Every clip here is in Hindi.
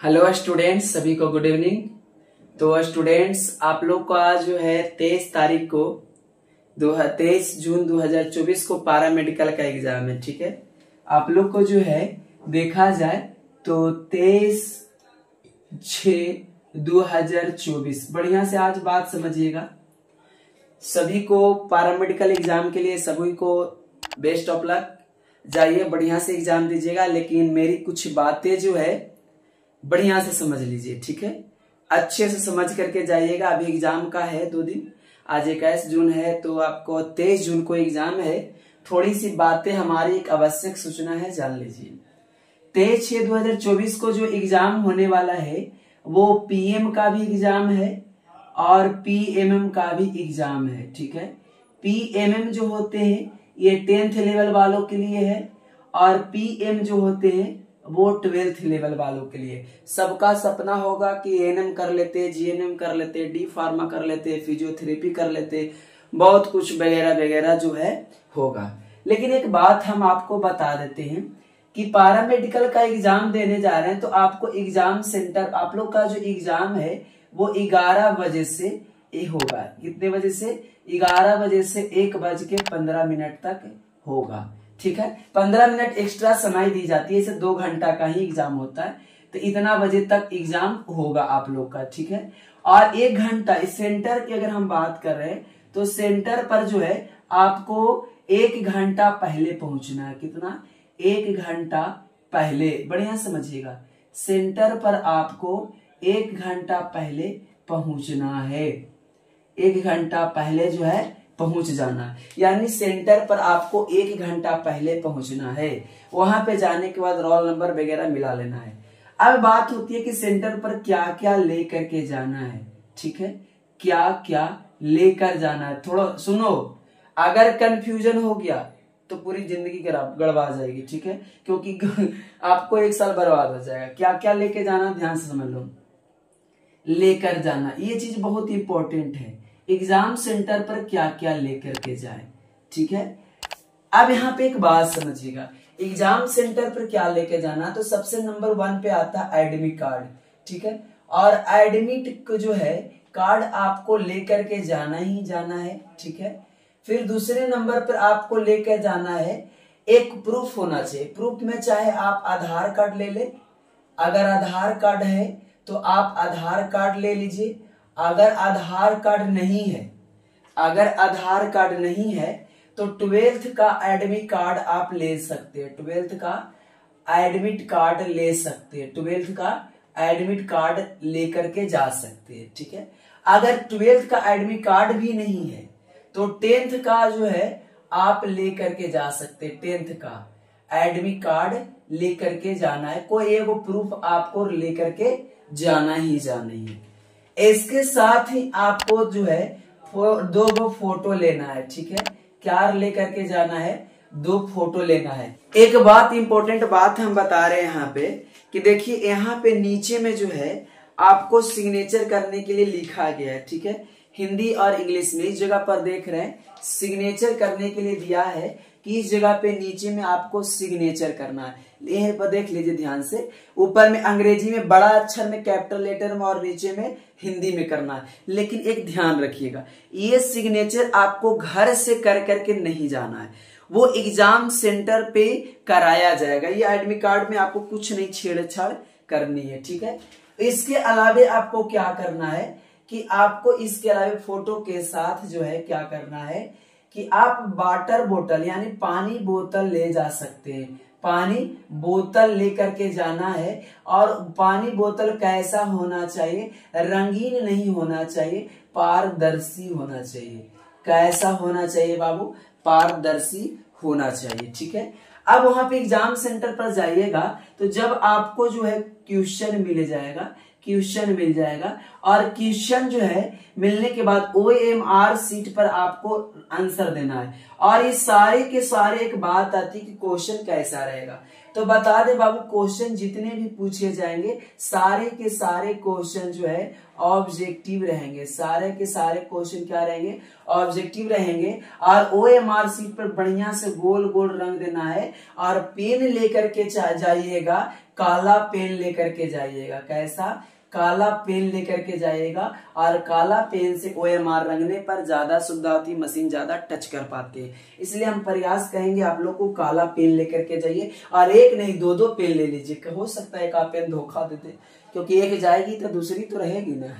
हेलो स्टूडेंट्स सभी को गुड इवनिंग तो स्टूडेंट्स आप लोग को आज जो है तेईस तारीख को दो तेईस जून 2024 को पारा मेडिकल का एग्ज़ाम है, ठीक है? आप लोग को जो है देखा जाए तो तेईस छ दो हज़ार चौबीस। बढ़िया से आज बात समझिएगा। सभी को पारा मेडिकल एग्ज़ाम के लिए सभी को बेस्ट ऑफ़ लक जाइए, बढ़िया से एग्ज़ाम दीजिएगा, लेकिन मेरी कुछ बातें जो है बढ़िया से समझ लीजिए, ठीक है? अच्छे से समझ करके जाइएगा। अभी एग्ज़ाम का है दो दिन। आज इक्कीस जून है तो आपको तेईस जून को एग्ज़ाम है। थोड़ी सी बातें हमारी एक आवश्यक सूचना है, जान लीजिए। तेईस छह दो हज़ार चौबीस को जो एग्ज़ाम होने वाला है, वो पीएम का भी एग्ज़ाम है और पीएमएम का भी एग्ज़ाम है, ठीक है? पीएमएम जो होते हैं, ये टेंथ लेवल वालों के लिए है और पीएम जो होते हैं वो ट्वेल्थ लेवल वालों के लिए। सबका सपना होगा कि एएनएम कर लेते जीएनएम कर लेते डी फार्मा कर लेते फिजियोथेरेपी कर लेते, बहुत कुछ वगैरह वगैरह जो है होगा। लेकिन एक बात हम आपको बता देते हैं कि पारा मेडिकल का एग्ज़ाम देने जा रहे हैं तो आपको एग्ज़ाम सेंटर आप लोग का जो एग्ज़ाम है, वो ग्यारह बजे से ये होगा। कितने बजे से? ग्यारह बजे से एक बज के पंद्रह मिनट तक होगा। ठीक है? पंद्रह मिनट एक्स्ट्रा समय दी जाती है, इसे दो घंटा का ही एग्ज़ाम होता है। तो इतना बजे तक एग्ज़ाम होगा आप लोग का, ठीक है? और एक घंटा, इस सेंटर की अगर हम बात कर रहे हैं तो सेंटर पर जो है, आपको एक घंटा पहले पहुँचना है। कितना? एक घंटा पहले। बढ़िया समझिएगा। सेंटर पर आपको एक घंटा पहले पहुँचना है। एक घंटा पहले जो है पहुँच जाना। यानी सेंटर पर आपको एक घंटा पहले पहुँचना है। वहाँ पे जाने के बाद रोल नंबर वगैरह मिला लेना है। अब बात होती है कि सेंटर पर क्या क्या लेकर के जाना है। ठीक है? क्या क्या लेकर जाना है? थोड़ा सुनो। अगर कंफ्यूजन हो गया तो पूरी ज़िंदगी गड़बा जाएगी। ठीक है? क्योंकि आपको एक साल बर्बाद हो जाएगा। क्या क्या लेके जाना, ध्यान से समझ लो। लेकर जाना। ये चीज़ बहुत इंपॉर्टेंट है। एग्ज़ाम सेंटर पर क्या क्या लेकर के जाए, ठीक है? अब यहाँ पे एक बात समझिएगा। एग्ज़ाम सेंटर पर क्या लेके जाना तो सबसे नंबर वन पे आता है एडमिट कार्ड ठीक है? और एडमिट को जो है कार्ड आपको लेकर के जाना ही जाना है, ठीक है? फिर दूसरे नंबर पर आपको लेकर जाना है, एक प्रूफ होना चाहिए। प्रूफ में चाहे आप आधार कार्ड ले ले। अगर आधार कार्ड है तो आप आधार कार्ड ले लीजिए। अगर आधार कार्ड नहीं है, अगर आधार कार्ड नहीं है तो ट्वेल्थ का एडमिट कार्ड आप ले सकते हैं। ट्वेल्थ का एडमिट कार्ड ले सकते हैं। ट्वेल्थ का एडमिट कार्ड लेकर के जा सकते हैं, ठीक है? अगर ट्वेल्थ का एडमिट कार्ड भी नहीं है तो टेंथ का जो है, आप लेकर के जा सकते हैं। टेंथ का एडमिट कार्ड लेकर के जाना है। कोई एगो प्रूफ आपको लेकर के जाना ही जाना है। इसके साथ ही आपको जो है दो गो फ़ोटो लेना है, ठीक है? क्या लेकर के जाना है, दो फ़ोटो लेना है। एक बात इंपॉर्टेंट बात हम बता रहे हैं यहाँ पे, कि देखिए यहाँ पे नीचे में जो है, आपको सिग्नेचर करने के लिए लिखा गया है, ठीक है? हिंदी और इंग्लिश में इस जगह पर देख रहे हैं सिग्नेचर करने के लिए दिया है कि इस जगह पे नीचे में आपको सिग्नेचर करना है। यहीं पर देख लीजिए ध्यान से, ऊपर में अंग्रेज़ी में बड़ा अक्षर में कैपिटल लेटर में और नीचे में हिंदी में करना है। लेकिन एक ध्यान रखिएगा, ये सिग्नेचर आपको घर से कर करके नहीं जाना है। वो एग्ज़ाम सेंटर पे कराया जाएगा। ये एडमिट कार्ड में आपको कुछ नहीं छेड़छाड़ करनी है, ठीक है? इसके अलावे आपको क्या करना है? कि आपको इसके अलावे फ़ोटो के साथ जो है क्या करना है कि आप वाटर बोतल, यानी पानी बोतल ले जा सकते हैं। पानी बोतल लेकर के जाना है और पानी बोतल कैसा होना चाहिए? रंगीन नहीं होना चाहिए, पारदर्शी होना चाहिए। कैसा होना चाहिए बाबू? पारदर्शी होना चाहिए, ठीक है? अब वहाँ पे एग्ज़ाम सेंटर पर जाइएगा तो जब आपको जो है क्वेश्चन मिल जाएगा क्वेश्चन मिल जाएगा। और क्वेश्चन जो है, मिलने के बाद ओ एम आर सीट पर आपको आंसर देना है। और ये सारे के सारे एक बात आती है कि क्वेश्चन कैसा रहेगा। तो बता दे बाबू, क्वेश्चन जितने भी पूछे जाएँगे, सारे के सारे क्वेश्चन जो है ऑब्जेक्टिव रहेंगे। सारे के सारे क्वेश्चन क्या रहेंगे? ऑब्जेक्टिव रहेंगे। और ओ एम आर सीट पर बढ़िया से गोल गोल रंग देना है। और पेन लेकर के जाइएगा, काला पेन लेकर के जाइएगा। कैसा? काला पेन लेकर के जाएगा और काला पेन से ओ एम आर रंगने पर ज़्यादा सुविधा होती, मशीन ज़्यादा टच कर पाती है। इसलिए हम प्रयास करेंगे आप लोग को काला पेन लेकर के जाइए और एक नहीं दो दो पेन ले लीजिए। हो सकता है एक पेन धोखा दे दे, क्योंकि एक जाएगी तो दूसरी तो रहेगी ना।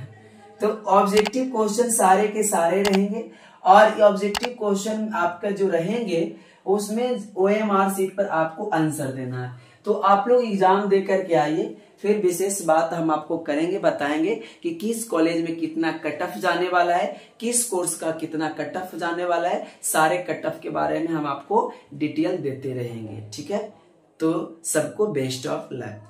तो ऑब्जेक्टिव क्वेश्चन सारे के सारे रहेंगे और ऑब्जेक्टिव क्वेश्चन आपका जो रहेंगे, उसमें ओ एम आर सीट पर आपको आंसर देना है। तो आप लोग एग्ज़ाम दे करके आइए, फिर विशेष बात हम आपको करेंगे, बताएँगे कि किस कॉलेज में कितना कट ऑफ़ जाने वाला है, किस कोर्स का कितना कट ऑफ़ जाने वाला है, सारे कट ऑफ़ के बारे में हम आपको डिटेल देते रहेंगे, ठीक है? तो सबको बेस्ट ऑफ़ लक।